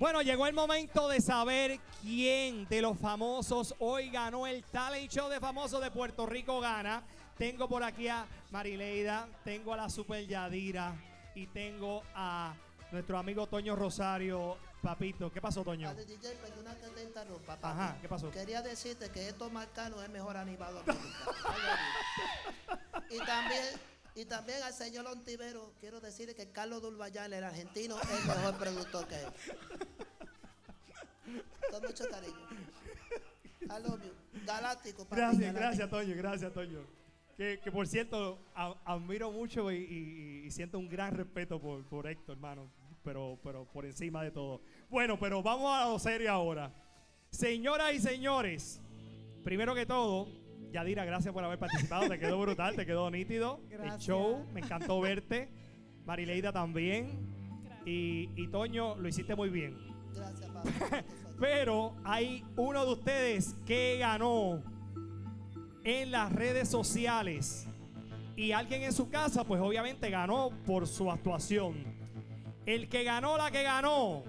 Bueno, llegó el momento de saber quién de los famosos hoy ganó el Talent Show de famosos de Puerto Rico gana. Tengo por aquí a Marileida, tengo a la Super Yadira y tengo a nuestro amigo Toño Rosario. Papito, ¿qué pasó, Toño? Ale, DJ, perdona que te interrumpa, papi. Ajá, ¿qué pasó? Quería decirte que Esto Marcano es mejor animador. Y también, y también al señor Ontivero, quiero decirle que Carlos Dulbayán, el argentino, es mejor productor que él. Con mucho cariño. I love you. Galáctico, papi. Gracias, galáctico. gracias, Toño, gracias, Toño. Que, que por cierto, a- admiro mucho y, y- y siento un gran respeto por, por Héctor, hermano. Pero, pero por encima de todo. Bueno, pero vamos a lo serio ahora. Señoras y señores, primero que todo, Yadira, gracias por haber participado. Te quedó brutal, te quedó nítido. El Gracias. show, me encantó verte. Marileida también. Y, y Toño, lo hiciste muy bien. Gracias, papi. Pero hay uno de ustedes que ganó en las redes sociales. Y alguien en su casa, pues obviamente ganó por su actuación. El que ganó, la que ganó,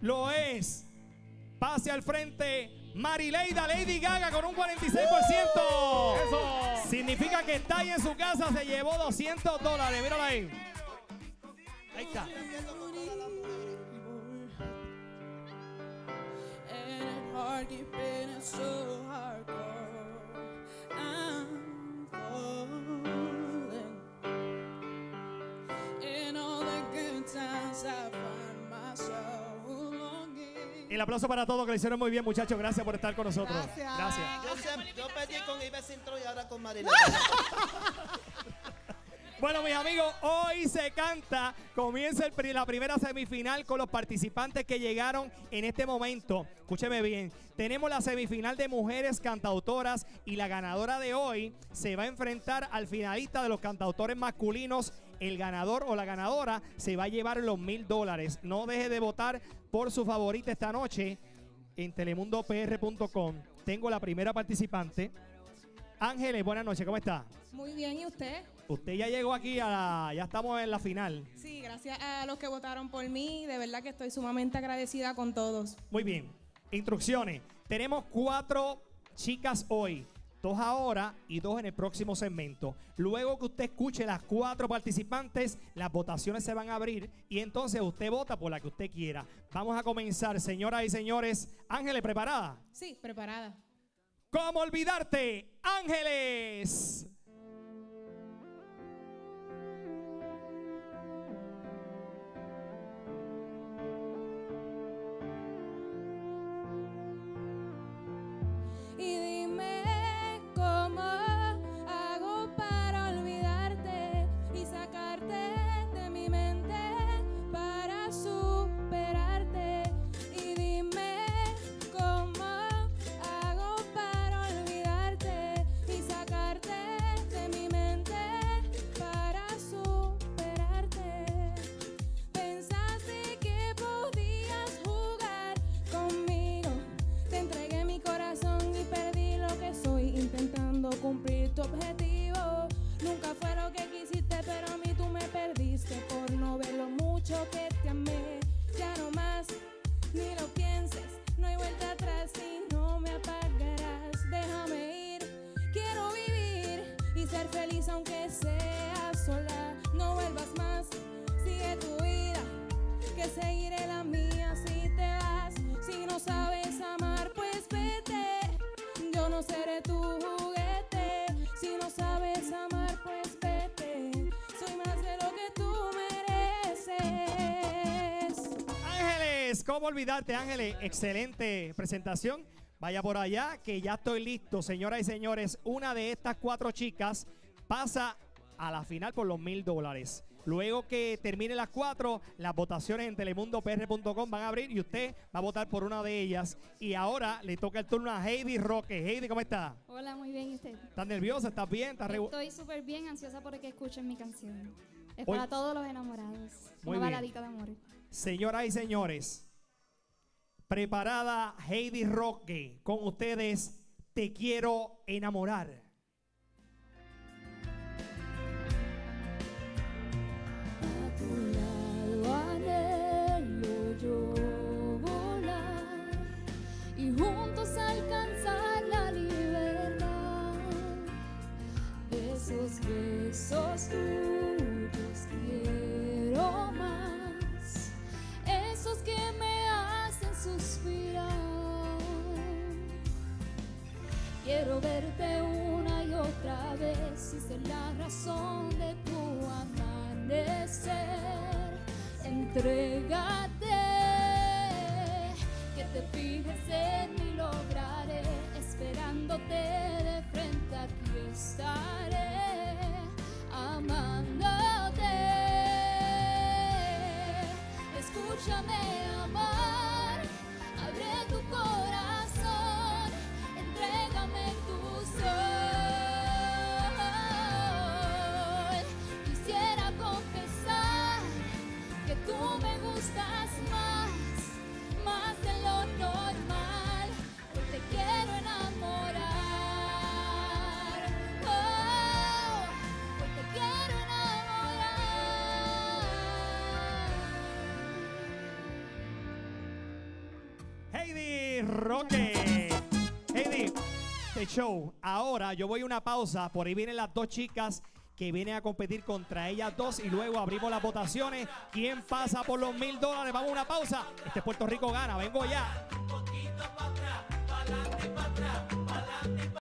lo es. Pase al frente. Marileida Lady Gaga con un 46%. Eso. Significa que está ahí en su casa, se llevó 200 dólares. Míralo ahí. Ahí está. And it hard El aplauso para todos que lo hicieron muy bien, muchachos. Gracias por estar con nosotros. Gracias. Gracias. Yo, yo perdí con Ives Intro y ahora con Marilena. Bueno, mis amigos, hoy se canta. Comienza el la primera semifinal con los participantes que llegaron en este momento. Escúcheme bien. Tenemos la semifinal de mujeres cantautoras y la ganadora de hoy se va a enfrentar al finalista de los cantautores masculinos. El ganador o la ganadora se va a llevar los mil dólares. No deje de votar por su favorita esta noche en telemundopr.com. Tengo la primera participante. Ángeles, buenas noches, ¿cómo está? Muy bien, ¿y usted? Usted ya llegó aquí a la, ya estamos en la final. Sí, gracias a los que votaron por mí. De verdad que estoy sumamente agradecida con todos. Muy bien. Instrucciones. Tenemos cuatro chicas hoy. Dos ahora y dos en el próximo segmento. Luego que usted escuche las cuatro participantes, las votaciones se van a abrir y entonces usted vota por la que usted quiera. Vamos a comenzar, señoras y señores. Ángeles, ¿preparada? Sí, preparada. ¿Cómo olvidarte? Ángeles. No seré tu juguete. Si no sabes amar, pues vete. Soy más de lo que tú mereces. Ángeles, ¿cómo olvidarte, Ángeles? Excelente presentación. Vaya por allá, que ya estoy listo, señoras y señores. Una de estas cuatro chicas pasa a la final por los mil dólares. Luego que termine las cuatro, las votaciones en telemundopr.com van a abrir y usted va a votar por una de ellas. Y ahora le toca el turno a Heidi Roque. Heidi, ¿cómo está? Hola, muy bien, ¿y usted? ¿Estás nerviosa? ¿Estás bien? ¿Estás Estoy súper bien, ansiosa por que escuchen mi canción. Es Hoy- para todos los enamorados. Muy Una bien. baladita de amor. Señoras y señores, preparada Heidi Roque con ustedes. Te quiero enamorar. esos besos tuyos quiero más, esos que me hacen suspirar. Quiero verte una y otra vez y ser la razón de tu amanecer. Entrégate, que te fijes en mí lograré, esperándote de frente aquí estaré amándote. Escúchame, amor, Heidi Roque. Heidi, este show. Ahora yo voy a una pausa. Por ahí vienen las dos chicas que vienen a competir contra ellas dos y luego abrimos las votaciones. ¿Quién pasa por los mil dólares? Vamos a una pausa. Este Puerto Rico gana. Vengo ya.